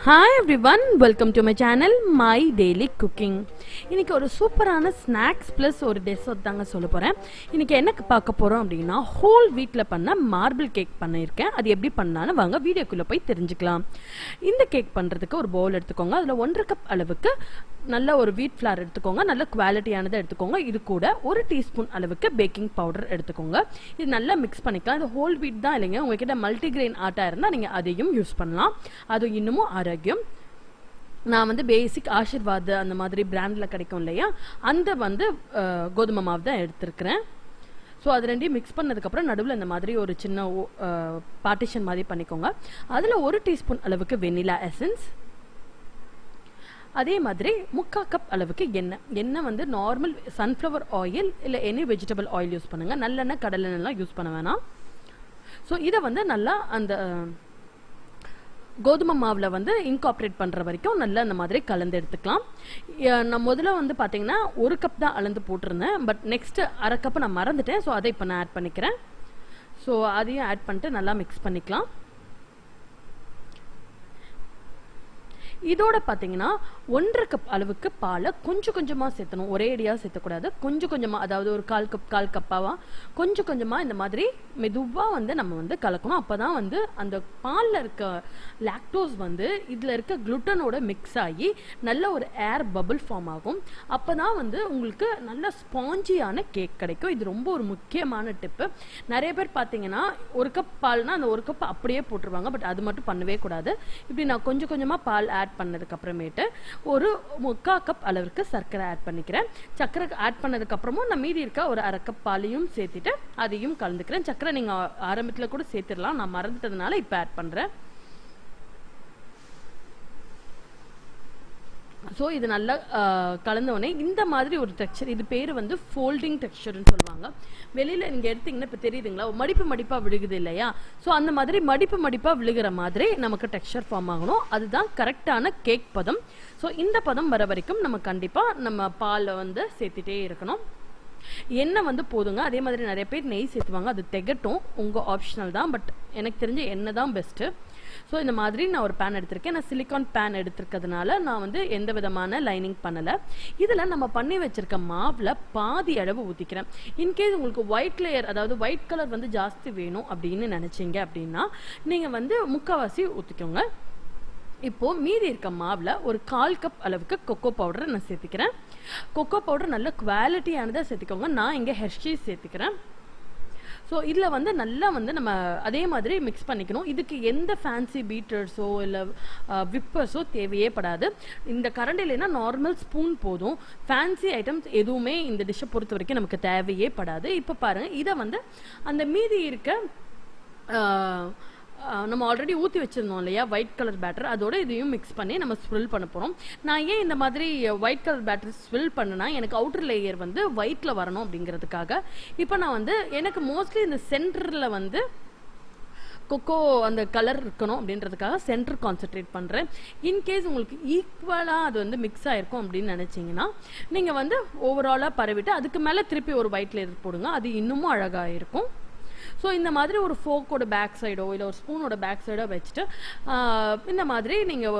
Hi everyone welcome to my channel my daily cooking இன்றைக்கி ஒரு சூப்பரான ஸ்நாக்ஸ் ப்ளஸ் ஒரு டெசர்ட் தாங்க சொல்ல போகிறேன் இன்றைக்கி என்ன பார்க்க போகிறோம் அப்படின்னா ஹோல் வீட்டில் பண்ண மார்பிள் கேக் பண்ணியிருக்கேன். அது எப்படி பண்ணாலும் வாங்க வீடியோக்குள்ளே போய் தெரிஞ்சுக்கலாம். இந்த கேக் பண்ணுறதுக்கு ஒரு பவுல் எடுத்துக்கோங்க. அதில் ஒன்றரை கப் அளவுக்கு நல்ல ஒரு வீட் ஃப்ளார் எடுத்துக்கோங்க நல்ல குவாலிட்டியானதை எடுத்துக்கோங்க. இது கூட ஒரு டீஸ்பூன் அளவுக்கு பேக்கிங் பவுடர் எடுத்துக்கோங்க. இது நல்லா மிக்ஸ் பண்ணிக்கலாம். இது ஹோல் வீட் தான் இல்லைங்க. உங்ககிட்ட மல்டிகிரெயின் ஆட்டா இருந்தால் நீங்கள் அதையும் யூஸ் பண்ணலாம். அது இன்னமும் ஆரோக்கியம். நான் வந்து பேசிக் ஆஷிர்வாத் அந்த மாதிரி பிராண்டில் கிடைக்கும் இல்லையா? அந்த வந்து கோதுமை மாவு தான் எடுத்திருக்கிறேன். ஸோ அது ரெண்டையும் மிக்ஸ் பண்ணதுக்கப்புறம் நடுவில் இந்த மாதிரி ஒரு சின்ன பார்ட்டிஷன் மாதிரி பண்ணிக்கோங்க. அதில் ஒரு டீஸ்பூன் அளவுக்கு வெனிலா எசன்ஸ் அதே மாதிரி முக்கால் கப் அளவுக்கு எண்ணெய். எண்ணெய் வந்து நார்மல் சன்ஃப்ளவர் ஆயில் இல்லை எனி வெஜிடபிள் ஆயில் யூஸ் பண்ணுங்கள் நல்லெண்ணெய் கடலெண்ணெய்லாம் யூஸ் பண்ண வேணாம். ஸோ இதை வந்து நல்லா அந்த கோதுமை மாவில் வந்து இன்காப்ரேட் பண்ணுற வரைக்கும் நல்லா இந்த மாதிரி கலந்து எடுத்துக்கலாம். நான் முதல்ல வந்து பார்த்தீங்கன்னா ஒரு கப் தான் அளந்து போட்டிருந்தேன். பட் நெக்ஸ்ட்டு அரை கப் நான் மறந்துட்டேன். ஸோ அதை இப்போ நான் ஆட் பண்ணிக்கிறேன். ஸோ அதையும் ஆட் பண்ணிட்டு நல்லா மிக்ஸ் பண்ணிக்கலாம். இதோட பார்த்தீங்கன்னா ஒன்றரை கப் அளவுக்கு பாலை கொஞ்சம் கொஞ்சமாக சேர்த்தணும். ஒரே அடியாக சேர்த்தக்கூடாது. கொஞ்சம் கொஞ்சமாக அதாவது ஒரு கால் கப் கால் கப்பாவா கொஞ்சம் கொஞ்சமாக இந்த மாதிரி மெதுவாக வந்து நம்ம வந்து கலக்கணும். அப்போ தான் வந்து அந்த பாலில் இருக்க லாக்டோஸ் வந்து இதில் இருக்க குளுட்டனோட மிக்ஸ் ஆகி நல்ல ஒரு ஏர் பபுள் ஃபார்ம் ஆகும். அப்போ தான் வந்து உங்களுக்கு நல்ல ஸ்பாஞ்சியான கேக் கிடைக்கும். இது ரொம்ப ஒரு முக்கியமான டிப்பு நிறைய பேர் பார்த்தீங்கன்னா ஒரு கப் பால்னால் அந்த ஒரு கப் அப்படியே போட்டுருவாங்க. பட் அது மட்டும் பண்ணவே கூடாது. இப்படி நான் கொஞ்சம் கொஞ்சமாக பால் ஆட் பண்ணதுக்கு அப்புறமேட்டு ஒரு முக்கா கப் அளவுக்கு சர்க்கரை ஆட் பண்ணிக்கிறேன். சர்க்கரை ஆட் பண்ணதுக்கு அப்புறமும் நான் மீதி இருக்க ஒரு அரை கப் பாலையும் சேர்த்துட்டு அதையும் கலந்துக்கிறேன். சர்க்கரை நீங்கள் ஆரம்பத்தில் கூட சேர்த்துடலாம். நான் மறந்துட்டதுனால இப்போ ஆட் பண்ணுறேன் ஸோ இது நல்லா ஆஹ், இந்த மாதிரி ஒரு டெக்ஸ்சர் இது பேர் வந்து ஃபோல்டிங் டெக்ஸ்சர்னு சொல்லுவாங்க. வெளியில் நீங்கள் எடுத்தீங்கன்னா இப்போ தெரியுதுங்களா? மடிப்பு மடிப்பாக விழுகுது இல்லையா? ஸோ அந்த மாதிரி மடிப்பு மடிப்பாக விழுகிற மாதிரி நமக்கு டெக்ஸ்சர் ஃபார்ம் ஆகணும். அதுதான் கரெக்டான கேக் பதம். ஸோ இந்த பதம் வர வரைக்கும் நம்ம கண்டிப்பாக நம்ம பாலை வந்து சேர்த்துட்டே இருக்கணும். எண்ணெய் வந்து போதுங்க. அதே மாதிரி நிறைய பேர் நெய் சேர்த்துவாங்க. அது திகட்டும். உங்கள் ஆப்ஷனல் தான். பட் எனக்கு தெரிஞ்ச எண்ணெய் தான் பெஸ்ட்டு ஸோ இந்த மாதிரி நான் ஒரு பேன் எடுத்திருக்கேன். நான் சிலிக்கான் பேன் எடுத்திருக்கிறதுனால நான் வந்து எந்த விதமான லைனிங் பண்ணலை. இதில் நம்ம பண்ணி வச்சிருக்க மாவில் பாதி அளவு ஊற்றிக்கிறேன் இன்கேஸ் உங்களுக்கு ஒயிட் லேயர் அதாவது ஒயிட் கலர் வந்து ஜாஸ்தி வேணும் அப்படின்னு நினச்சிங்க அப்படின்னா நீங்கள் வந்து முக்கால்வாசி ஊற்றிக்கோங்க இப்போ மீதி இருக்க மாவில் ஒரு கால் கப் அளவுக்கு கொக்கோ பவுடரை நான் சேர்த்துக்கிறேன். கொக்கோ பவுடர் நல்ல குவாலிட்டியானதாக சேர்த்துக்கோங்க. நான் இங்கே ஹெர்ஷீஸ் சேர்த்துக்கிறேன். ஸோ இதில் வந்து நல்லா வந்து நம்ம அதே மாதிரி மிக்ஸ் பண்ணிக்கணும். இதுக்கு எந்த ஃபேன்சி பீட்டர்ஸோ இல்லை விப்பர்ஸோ தேவையே படாது. இந்த கரண்டிலேனா நார்மல் ஸ்பூன் போதும். ஃபேன்சி ஐட்டம்ஸ் எதுவுமே இந்த டிஷ்ஷை பொறுத்த வரைக்கும் நமக்கு தேவையே படாது. இப்போ பாருங்கள் இதை வந்து அந்த மீதி இருக்க நம்ம ஆல்ரெடி ஊற்றி வச்சிருந்தோம் இல்லையா? ஒயிட் கலர் பேட்டர் அதோட இதையும் மிக்ஸ் பண்ணி நம்ம ஸ்வில் பண்ண போகிறோம் நான் ஏன் இந்த மாதிரி ஒயிட் கலர் பேட்டர் ஸ்வில் பண்ணுனா எனக்கு அவுட்டர் லேயர் வந்து ஒயிட்டில் வரணும் அப்படிங்கிறதுக்காக. இப்போ நான் வந்து எனக்கு மோஸ்ட்லி இந்த சென்டரில் வந்து கொக்கோ அந்த கலர் இருக்கணும் அப்படின்றதுக்காக சென்டர் கான்சென்ட்ரேட் பண்ணுறேன் இன்கேஸ் உங்களுக்கு ஈக்குவலாக அது வந்து மிக்ஸ் ஆகிருக்கும் அப்படின்னு நினச்சிங்கன்னா நீங்கள் வந்து ஓவராலாக பரவிட்டு அதுக்கு மேலே திருப்பி ஒரு ஒயிட் லேயர் போடுங்க. அது இன்னமும் அழகாக இருக்கும். ஸோ இந்த மாதிரி ஒரு ஃபோக்கோட பேக் சைடோ இல்லை ஒரு ஸ்பூனோட பேக் சைடோ வச்சுட்டு இந்த மாதிரி நீங்கள்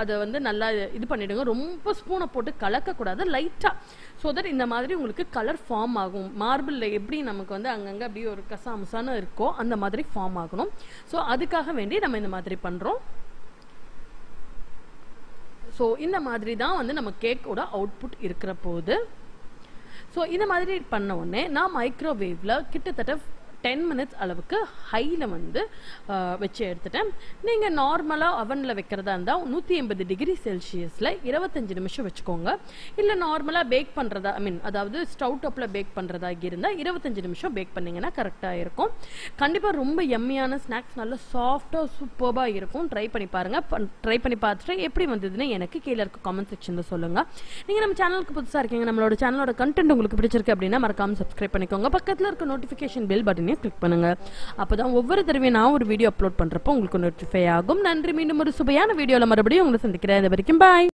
அதை வந்து நல்லா இது பண்ணிவிடுங்க ரொம்ப ஸ்பூனை போட்டு கலக்கக்கூடாது லைட்டாக ஸோ தட் இந்த மாதிரி உங்களுக்கு கலர் ஃபார்ம் ஆகும். மார்பிளில் எப்படி நமக்கு வந்து அங்கங்கே அப்படியே ஒரு கசாமசான இருக்கோ அந்த மாதிரி ஃபார்ம் ஆகணும். ஸோ அதுக்காக வேண்டி நம்ம இந்த மாதிரி பண்ணுறோம் ஸோ இந்த மாதிரி தான் வந்து நம்ம கேக்கோட அவுட்புட் இருக்கிற போது. ஸோ இந்த மாதிரி பண்ண உடனே நான் மைக்ரோவேவில் கிட்டத்தட்ட டென் மினிட்ஸ் அளவுக்கு ஹையில் வந்து வச்சு எடுத்துட்டேன். நீங்கள் நார்மலாக அவனில் வைக்கிறதா இருந்தால் நூற்றி எண்பது டிகிரி செல்சியஸில் இருபத்தஞ்சி நிமிஷம் வச்சுக்கோங்க. இல்லை நார்மலாக பேக் பண்ணுறதா ஐ மீன் அதாவது ஸ்டவ் டாப்பில் பேக் பண்ணுறதா இருந்தால் இருபத்தஞ்சி நிமிஷம் பேக் பண்ணிங்கன்னா கரெக்டாக இருக்கும். கண்டிப்பாக ரொம்ப எம்மியான ஸ்நாக்ஸ் நல்ல சாஃப்டாக சூப்பராக இருக்கும். ட்ரை பண்ணி பாருங்கள் ட்ரை பண்ணி பார்த்துட்டு எப்படி வந்ததுன்னு எனக்கு கீழே இருக்க காமெண்ட் செக்ஷனில் சொல்லுங்கள் நீங்கள் நம்ம சேனலுக்கு புதுசாக இருக்கீங்க நம்மளோட சேனலோட கண்டென்ட் உங்களுக்கு பிடிச்சிருக்கு அப்படின்னா மறக்காமல் சப்ஸ்கிரைப் பண்ணிக்கோங்க. பக்கத்தில் இருக்க நோட்டிஃபிகேஷன் பெல் பட்டனையும் கிளிக் பண்ணுங்க. அப்பதான் ஒவ்வொரு தடவையும் நான் ஒரு வீடியோ அப்லோட் பண்றப்போ உங்களுக்கு நோட்டிஃபை ஆகும். நன்றி. மீண்டும் ஒரு சுவையான வீடியோவில் மறுபடியும் உங்களை சந்திக்கிறேன். இது வரைக்கும் பாய்